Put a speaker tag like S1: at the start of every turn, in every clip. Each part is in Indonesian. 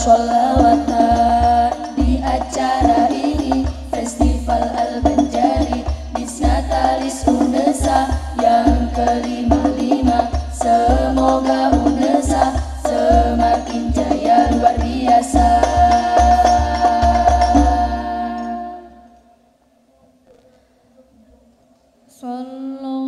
S1: sholawatan di acara ini Festival Al-Banjari Disnatalis Unesa yang kelima-lima. Semoga Unesa semakin jaya luar biasa.
S2: Sallallahu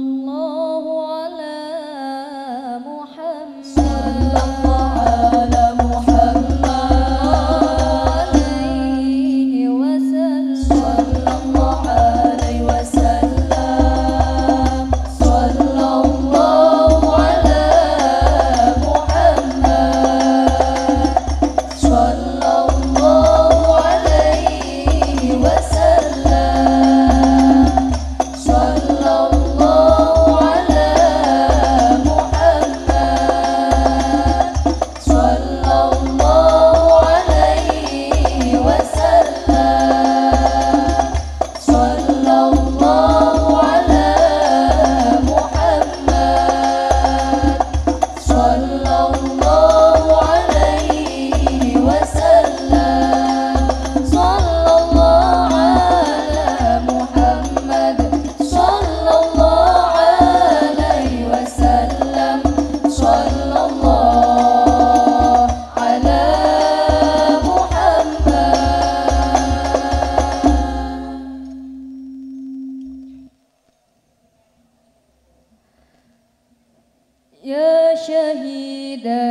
S2: يا شهيدا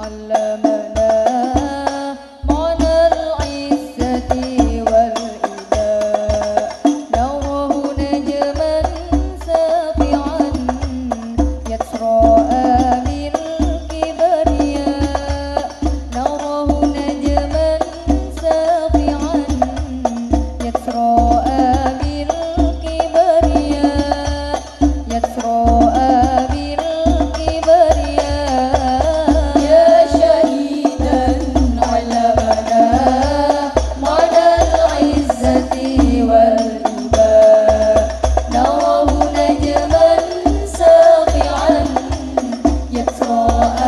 S2: علم
S1: For.